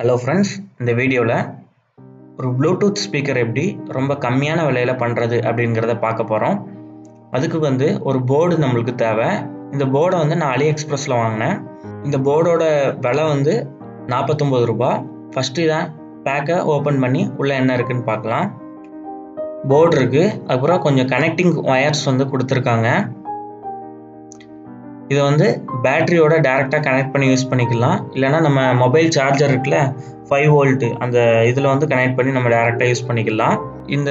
Hello friends இந்த வீடியோவில் ஒரு ப்ளூடூத் ஸ்பீக்கர் எப்படி ரொம்ப கம்மியான விலையில் பண்ணுறது அப்படிங்கிறத பார்க்க போகிறோம் அதுக்கு வந்து ஒரு போர்டு நம்மளுக்கு தேவை. இந்த போர்டை வந்து நான் அலி எக்ஸ்பிரஸில் வாங்கினேன். இந்த போர்டோட விலை வந்து நாற்பத்தொம்பது ரூபா ஃபஸ்ட்டு தான் பேக்கை ஓப்பன் பண்ணி உள்ளே என்ன இருக்குன்னு பார்க்கலாம். போர்டு இருக்குது அப்புறம் கொஞ்சம் கனெக்டிங் ஒயர்ஸ் வந்து கொடுத்துருக்காங்க. இதை வந்து பேட்டரியோட டேரெக்டாக கனெக்ட் பண்ணி யூஸ் பண்ணிக்கலாம். இல்லைனா நம்ம மொபைல் சார்ஜர் இருக்குல்ல ஃபைவ் வோல்ட்டு அந்த இதில் வந்து கனெக்ட் பண்ணி நம்ம டேரெக்டாக யூஸ் பண்ணிக்கலாம். இந்த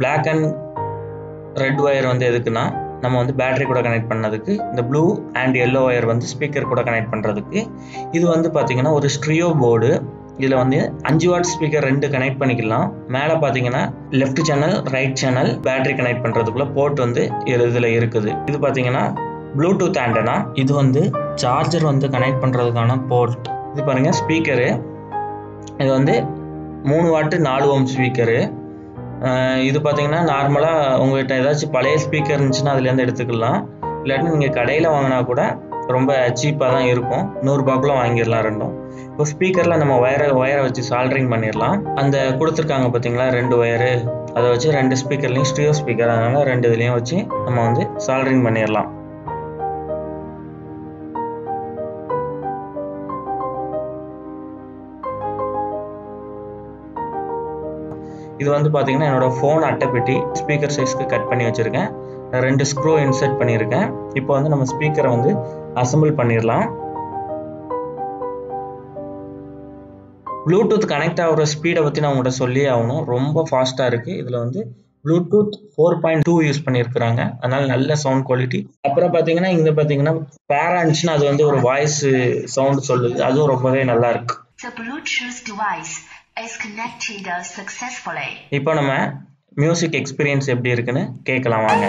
பிளாக் அண்ட் ரெட் ஒயர் வந்து எதுக்குன்னா நம்ம வந்து பேட்டரி கூட கனெக்ட் பண்ணதுக்கு இந்த ப்ளூ அண்ட் எல்லோ ஒயர் வந்து ஸ்பீக்கர் கூட கனெக்ட் பண்ணுறதுக்கு இது வந்து பார்த்திங்கன்னா ஒரு ஸ்ட்ரியோ போர்டு இதில் வந்து அஞ்சு வாட் ஸ்பீக்கர் ரெண்டு கனெக்ட் பண்ணிக்கலாம். மேலே பார்த்தீங்கன்னா left channel right channel battery connect பண்ணுறதுக்குள்ள port வந்து இதில் இருக்குது. இது பார்த்தீங்கன்னா ப்ளூடூத் ஆண்டனா இது வந்து சார்ஜர் வந்து கனெக்ட் பண்ணுறதுக்கான போர்ட் இது பாருங்கள் ஸ்பீக்கரு இது வந்து மூணு வாட்டு நாலு ஓம் ஸ்பீக்கரு இது பார்த்தீங்கன்னா நார்மலாக உங்கள்கிட்ட ஏதாச்சும் பழைய ஸ்பீக்கர் இருந்துச்சுன்னா அதுலேருந்து எடுத்துக்கலாம். இல்லாட்டி நீங்கள் கடையில் வாங்கினா கூட ரொம்ப சீப்பாக தான் இருக்கும். நூறுரூபாக்குள்ள வாங்கிடலாம் ரெண்டும். இப்போ ஸ்பீக்கரில் நம்ம ஒயரை ஒயரை வச்சு சால்ட்ரிங் பண்ணிடலாம். அந்த கொடுத்துருக்காங்க பார்த்தீங்களா ரெண்டு ஒயரு அதை வச்சு ரெண்டு ஸ்பீக்கர்லேயும் ஸ்டியோ ஸ்பீக்கர் அதனால் ரெண்டு இதுலேயும் வச்சு நம்ம வந்து சால்ட்ரிங் பண்ணிடலாம். இது வந்து பார்த்தீங்கன்னா என்னோட ஃபோன் அட்டைப்பெட்டி ஸ்பீக்கர் சைஸ்க்கு கட் பண்ணி வச்சுருக்கேன். ரெண்டு ஸ்க்ரூ இன்சர்ட் பண்ணியிருக்கேன். இப்போ வந்து நம்ம ஸ்பீக்கரை வந்து அசம்பிள் பண்ணிடலாம். ப்ளூடூத் கனெக்ட் ஆகிற ஸ்பீடை பற்றி நான் உங்கள்கிட்ட சொல்லி ஆகணும். ரொம்ப ஃபாஸ்ட்டாக இருக்குது இதில் வந்து Bluetooth four point two use பண்ணியிருக்கிறாங்க. அதனால் நல்ல சவுண்ட் குவாலிட்டி அப்புறம் பார்த்தீங்கன்னா இங்கே பார்த்தீங்கன்னா பேரா இருந்துச்சுன்னா அது வந்து ஒரு வாய்ஸ் சவுண்ட் சொல்லுது. அதுவும் ரொம்பவே நல்லா இருக்கு. Is connected uh, successfully. இப்போ நம்ம மியூசிக் எக்ஸ்பீரியன்ஸ் எப்படி இருக்குன்னு கேட்கலாம் வாங்க